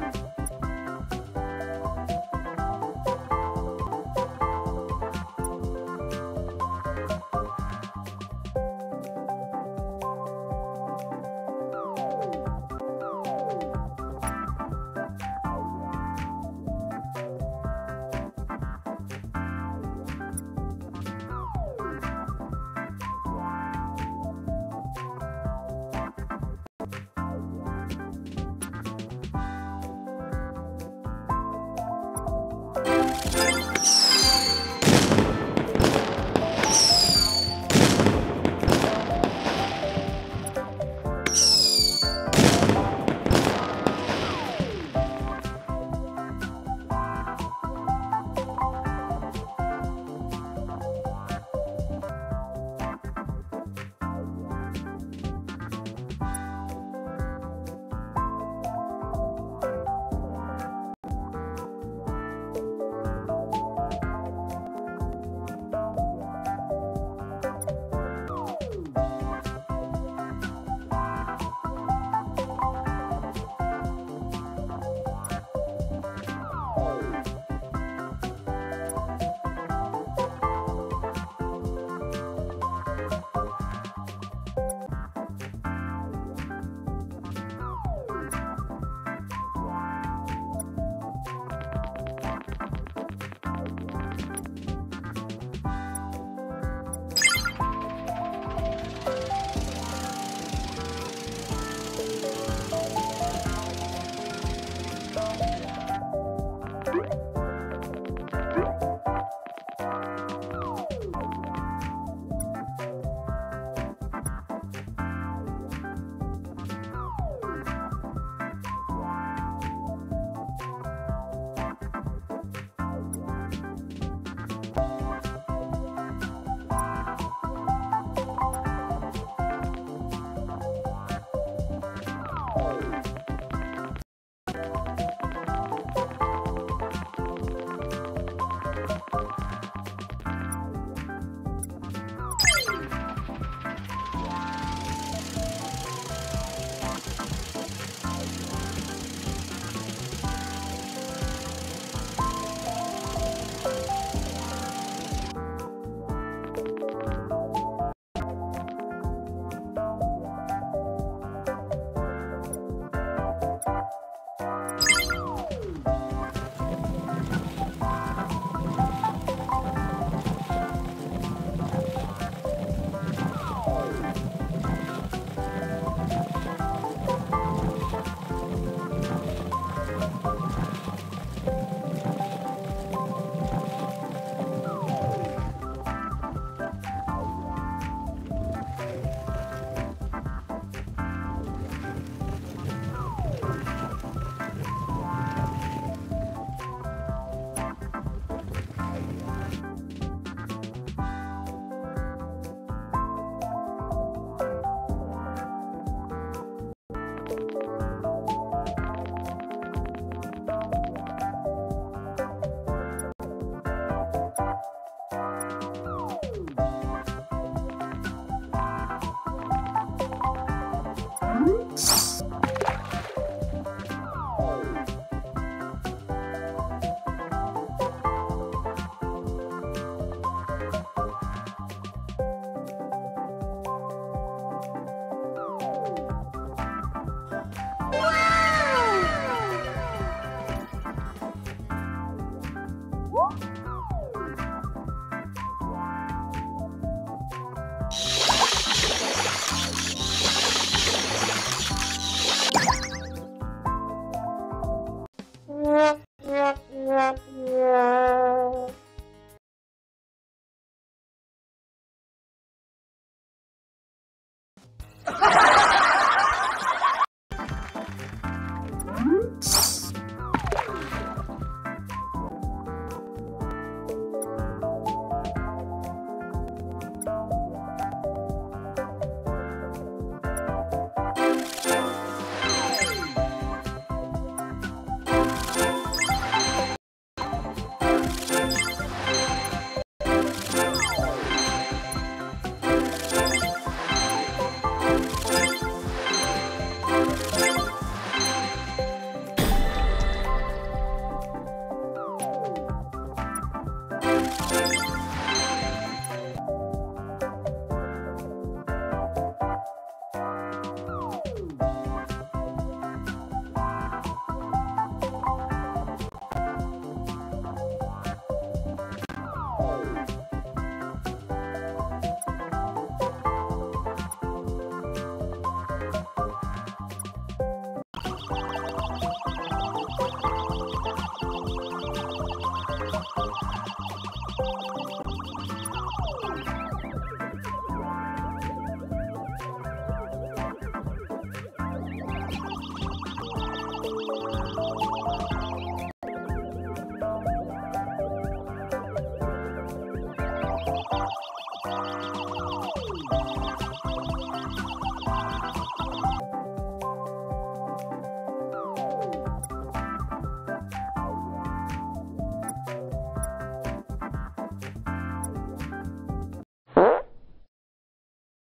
Woo!